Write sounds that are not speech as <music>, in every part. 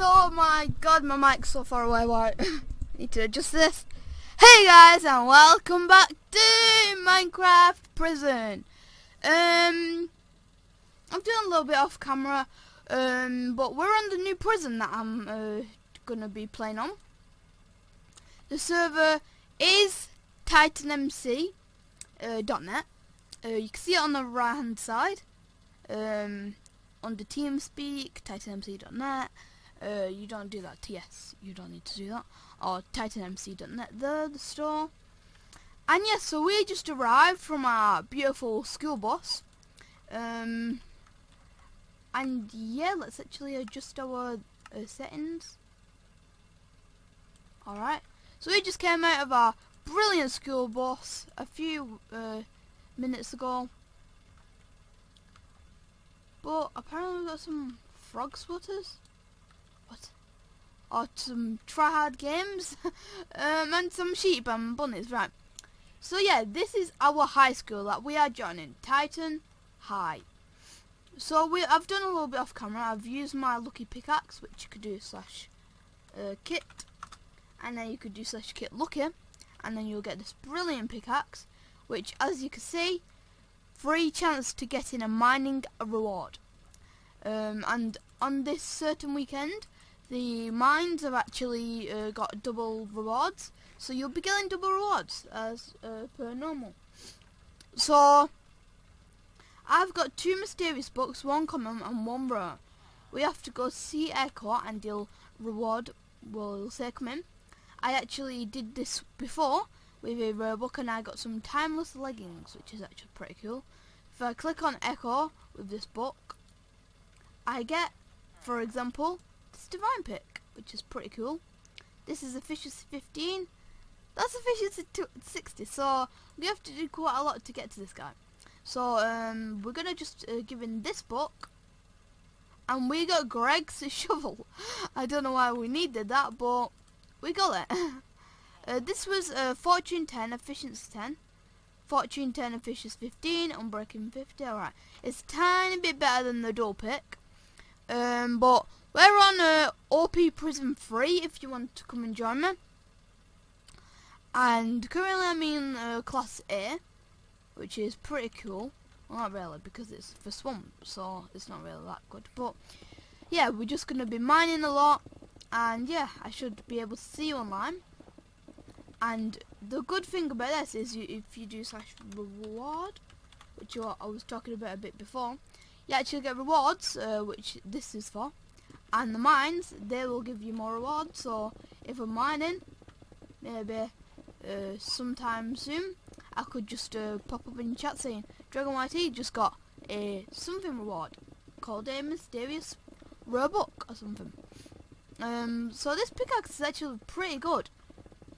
oh my god, my mic's so far away. Why? <laughs> Need to adjust this. Hey guys, and welcome back to Minecraft Prison. Um, I'm doing a little bit off camera, um, but we're on the new prison that I'm uh, gonna be playing on. The server is TitanMC.net. Uh, uh, you can see it on the right hand side. Um, under TeamSpeak, TitanMC.net. Uh, you don't do that. Yes, you don't need to do that. Or TitanMC.net, the the store. And yes, so we just arrived from our beautiful school bus. Um, and yeah, let's actually adjust our uh, settings. Alright, so we just came out of our brilliant school bus a few uh, minutes ago. But apparently we've got some frog swatters. Or some tryhard games. <laughs> um, and some sheep and bunnies, right. So yeah, this is our high school that we are joining. Titan High. So we, I've done a little bit off camera. I've used my lucky pickaxe, which you could do slash uh, kit. And then you could do slash kit lucky. And then you'll get this brilliant pickaxe. Which, as you can see, free chance to get in a mining reward. Um, and on this certain weekend, the mines have actually uh, got double rewards, so you'll be getting double rewards as uh, per normal. So, I've got two mysterious books, one common and one rare. We have to go see Echo and your reward will say come in. I actually did this before with a rare book and I got some timeless leggings, which is actually pretty cool. If I click on Echo with this book, I get, for example, this Divine Pick, which is pretty cool. This is Efficiency 15. That's Efficiency 60, so we have to do quite a lot to get to this guy. So um, we're going to just uh, give him this book. And we got Greg's <laughs> shovel. I don't know why we needed that, but we got it. <laughs> uh, this was uh, Fortune 10, Efficiency 10. Fortune 10, Efficiency 15, Unbreaking 50. Alright, it's a tiny bit better than the door pick. Um, but we're on uh, OP Prison 3 if you want to come and join me. And currently I'm in uh, Class A, which is pretty cool. Well, not really, because it's for swamp, so it's not really that good. But yeah, we're just going to be mining a lot. And yeah, I should be able to see you online. And the good thing about this is you, if you do slash reward, which I was talking about a bit before, you actually get rewards, uh, which this is for. And the mines, they will give you more rewards. So if I'm mining, maybe uh, sometime soon, I could just uh, pop up in chat saying Dragon YT just got a something reward called a mysterious rare book or something. Um, so this pickaxe is actually pretty good,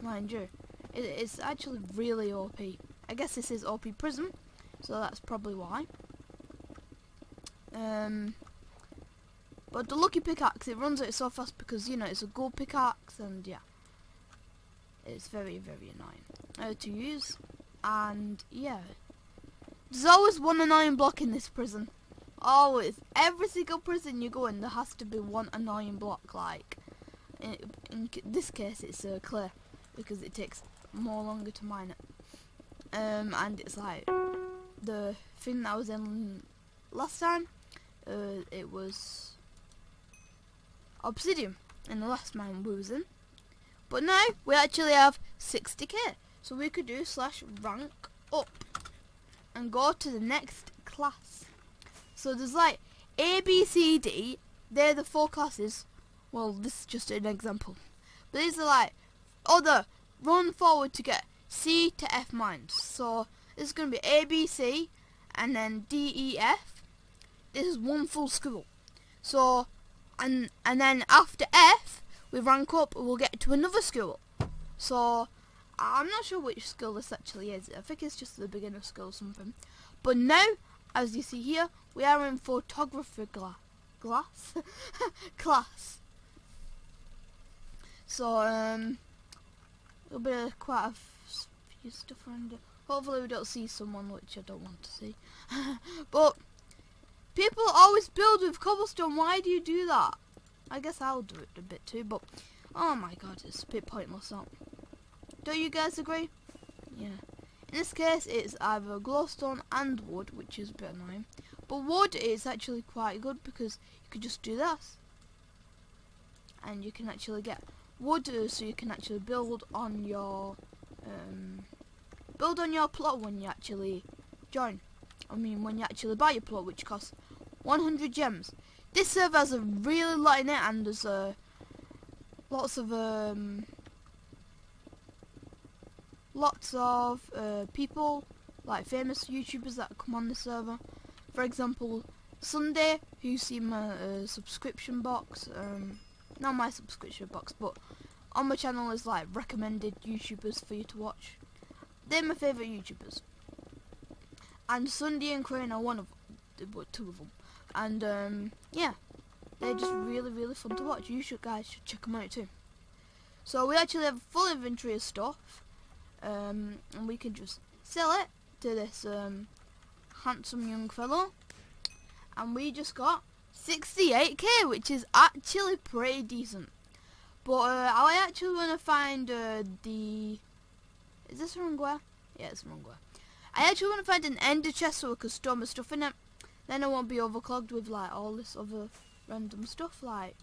mind you. It, it's actually really OP. I guess this is OP Prison, so that's probably why. Um, but the lucky pickaxe, it runs out so fast because, you know, it's a gold pickaxe and, yeah. It's very, very annoying uh, to use. And, yeah. There's always one annoying block in this prison. Always. Every single prison you go in, there has to be one annoying block, like. In, in this case, it's uh, clear. Because it takes more longer to mine it. Um, and it's like the thing that I was in last time uh, it was obsidian in the last mine we was in. But now we actually have 60k. So we could do slash rank up and go to the next class. So there's like A, B, C, D. They're the four classes. Well, this is just an example. But these are like other run forward to get C to F mines. So this is going to be A, B, C, and then D, E, F, this is one full school. So, and and then after F, we rank up, we'll get to another school. So, I'm not sure which school this actually is. I think it's just the beginner school or something. But now, as you see here, we are in photography gla glass <laughs> class. So, um, there'll be quite a few stuff around here. Hopefully we don't see someone, which I don't want to see. <laughs> but People always build with cobblestone. Why do you do that? I guess I'll do it a bit too, but oh my god, it's a bit pointless? Don't you guys agree? Yeah. In this case, it's either glowstone and wood, which is a bit annoying. But wood is actually quite good because you could just do this. And you can actually get wood uh, so you can actually build on your um, build on your plot when you actually join. I mean when you actually buy your plot which costs 100 gems. This server has a really lot in it and there's uh, lots of um, lots of uh, people like famous YouTubers that come on the server. For example, SSundee, who's seen my uh, subscription box, um, not my subscription box, but on my channel is like recommended YouTubers for you to watch. They're my favourite YouTubers. And SSundee and Crainer are one of them, two of them. And um, yeah, they're just really, really fun to watch. You should guys should check them out too. So we actually have a full inventory of stuff, um, and we can just sell it to this um, handsome young fellow. And we just got 68k, which is actually pretty decent. But uh, I actually want to find uh, the... Is this wrong way? Yeah, it's wrong way. I actually want to find an ender chest so I can store my stuff in it. Then I won't be overclogged with like all this other random stuff like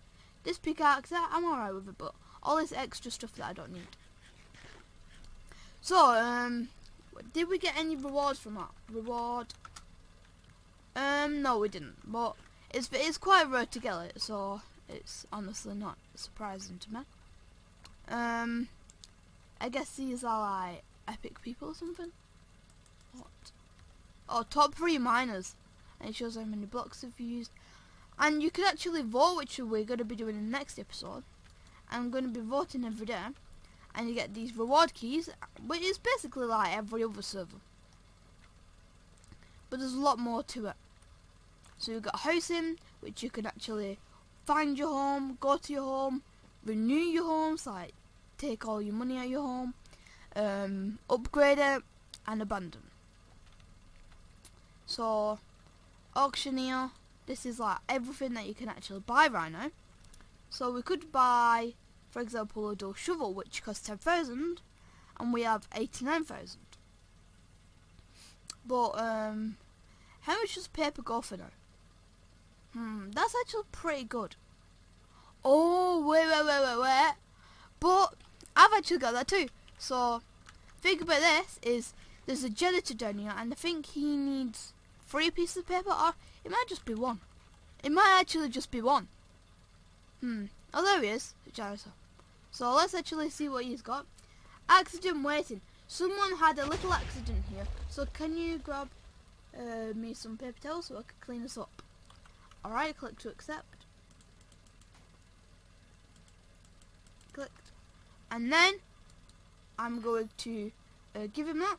this pickaxe. I'm alright with it, but all this extra stuff that I don't need. So, um, did we get any rewards from that? Reward? Um, no, we didn't. But it's it's quite rare to get it, so it's honestly not surprising to me. Um, I guess these are like epic people or something. What? Oh, top three miners. And it shows how many blocks have used. And you can actually vote, which we're going to be doing in the next episode. I'm going to be voting every day. And you get these reward keys, which is basically like every other server. But there's a lot more to it. So you've got housing, which you can actually find your home, go to your home, renew your homes, like take all your money out of your home, um, upgrade it, and abandon. So, auctioneer, this is like everything that you can actually buy right now. So we could buy, for example, a dual shovel, which costs 10,000, and we have 89,000. But, um, how much does paper go for now? Hmm, that's actually pretty good. Oh, wait, wait, wait, wait, wait. But I've actually got that too. So, think about this is there's a janitor down here and I think he needs three pieces of paper or it might just be one. It might actually just be one. Hmm. Oh, there he is, the janitor. So let's actually see what he's got. Accident waiting. Someone had a little accident here. So can you grab uh, me some paper towels so I can clean this up? Alright, click to accept. Clicked. And then I'm going to uh, give him that.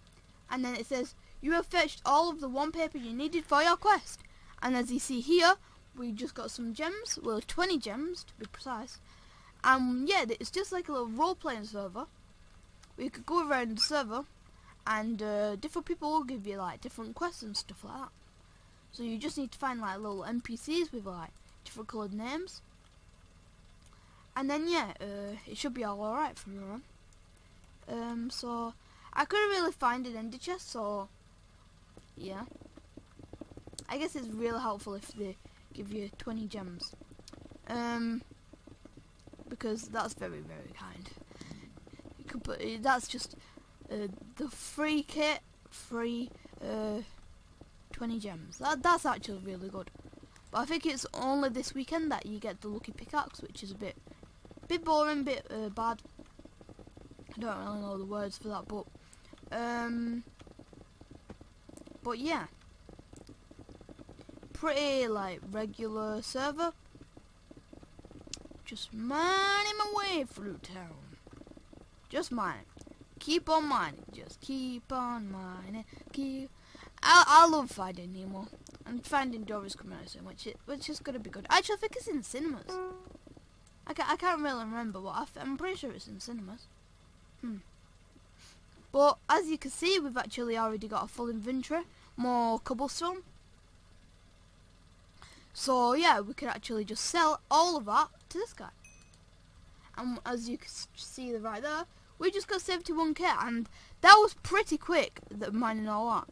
And then it says, you have fetched all of the one paper you needed for your quest. And as you see here, we just got some gems. Well, 20 gems to be precise. And yeah, it's just like a little role-playing server. We could go around the server and uh, different people will give you like different quests and stuff like that. So you just need to find like little NPCs with like different coloured names. And then yeah, uh, it should be all alright from here on. Um, so I couldn't really find an ender chest, so yeah. I guess it's real helpful if they give you 20 gems. Um, because that's very very kind. You could put that's just uh, the free kit, free. Uh, 20 gems. That, that's actually really good. But I think it's only this weekend that you get the lucky pickaxe, which is a bit, bit boring, bit uh, bad. I don't really know the words for that, but, um, but yeah, pretty like regular server. Just mining my way through town. Just mining. Keep on mining. Just keep on mining. Keep I, I love Finding Nemo. And Finding Dory's coming out soon, which, it, which is going to be good. Actually, I think it's in cinemas. I, ca I can't really remember, but I am pretty sure it's in cinemas. Hmm. But as you can see, we've actually already got a full inventory. More cobblestone. So yeah, we could actually just sell all of that to this guy. And as you can see right there, we just got 71k, and that was pretty quick, the mining all that.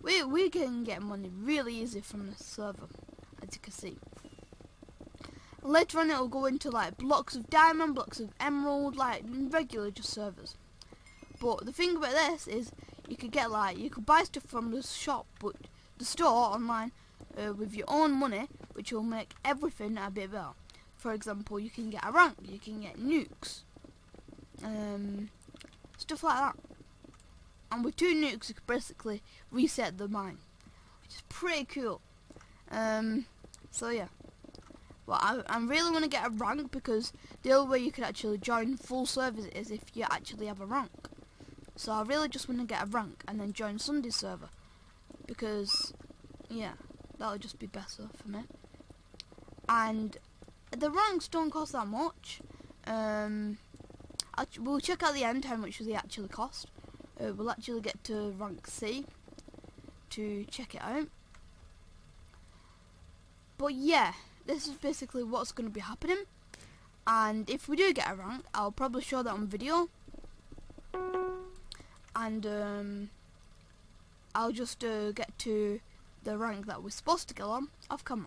We, we can get money really easy from this server, as you can see. Later on it will go into like blocks of diamond, blocks of emerald, like regular just servers. But the thing about this is you could get like, you could buy stuff from the shop, but the store online uh, with your own money, which will make everything a bit better. For example, you can get a rank, you can get nukes, um, stuff like that. And with two nukes, you can basically reset the mine, which is pretty cool. Um, so yeah. Well, I, I really want to get a rank because the only way you can actually join full service is if you actually have a rank. So I really just want to get a rank and then join SSundee's server because, yeah, that would just be better for me. And the ranks don't cost that much. Um, we'll check out the end how much they actually cost. Uh, we'll actually get to rank C to check it out. But yeah, this is basically what's going to be happening. And if we do get a rank, I'll probably show that on video. And um, I'll just uh, get to the rank that we're supposed to get on come on.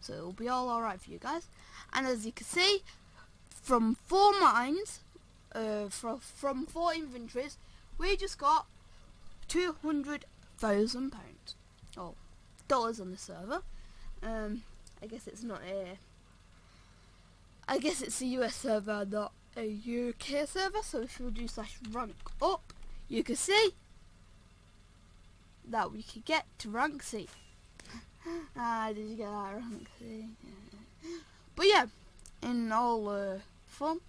So it'll be all alright for you guys. And as you can see, from four mines, uh, from, from four inventories, we just got £200,000. Oh, dollars on the server. Um, I guess it's not a... I guess it's a US server, not a UK server. So if you do slash rank up, you can see that we could get to rank C. <laughs> ah, did you get that rank <laughs> C? But yeah, in all uh, fun,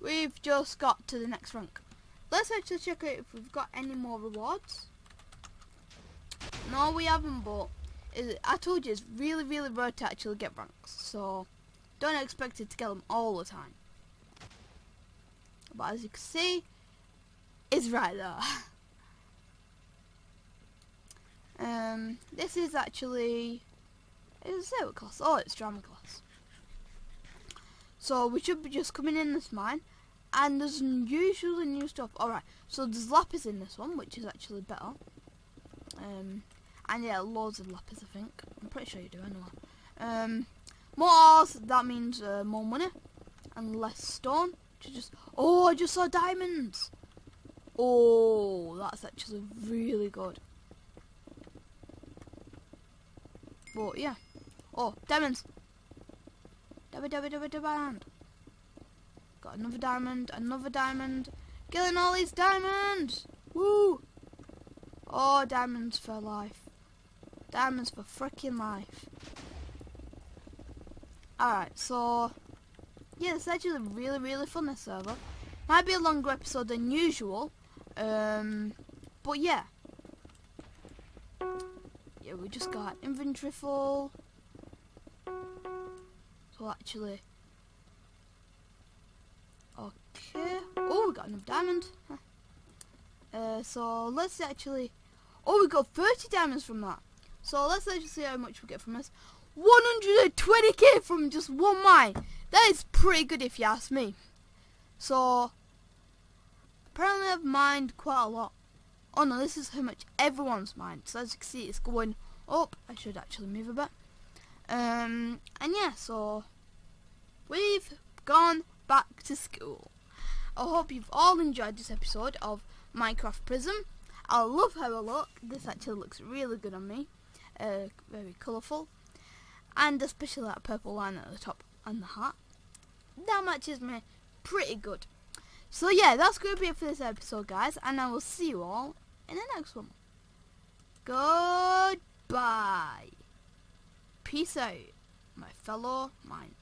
we've just got to the next rank. Let's actually check out if we've got any more rewards. No, we haven't, but I told you it's really, really rare to actually get ranks. So, don't expect it to get them all the time. But as you can see, right there. um, this is actually, is it what class? Oh, it's drama class. So we should be just coming in this mine, and there's usually new stuff. Alright, so there's lapis in this one, which is actually better. Um, and yeah, loads of lapis, I think. I'm pretty sure you do anyway. Um, more ores, that means uh, more money, and less stone. Just oh, I just saw diamonds. Oh, that's actually really good. But yeah. Oh, diamonds. Diamond. Got another diamond, another diamond. Killing all these diamonds. Woo! Oh, diamonds for life. Diamonds for freaking life. Alright, so... Yeah, it's actually really, really fun, this server. Might be a longer episode than usual. Um, but yeah. Yeah, we just got inventory full. So actually... Okay. Oh, we got another diamond. Uh, so let's actually... Oh, we got 30 diamonds from that. So let's actually see how much we get from this. 120k from just one mine. That is pretty good if you ask me. So, apparently I've mined quite a lot. Oh no, this is how much everyone's mined. So as you can see, it's going up. I should actually move a bit. Um, and yeah, so we've gone back to school. I hope you've all enjoyed this episode of Minecraft Prison. I love how I look. This actually looks really good on me uh, very colourful. And especially that purple line at the top and the hat. That matches me pretty good. So yeah, that's going to be it for this episode, guys. And I will see you all in the next one. Goodbye. Peace out, my fellow miners.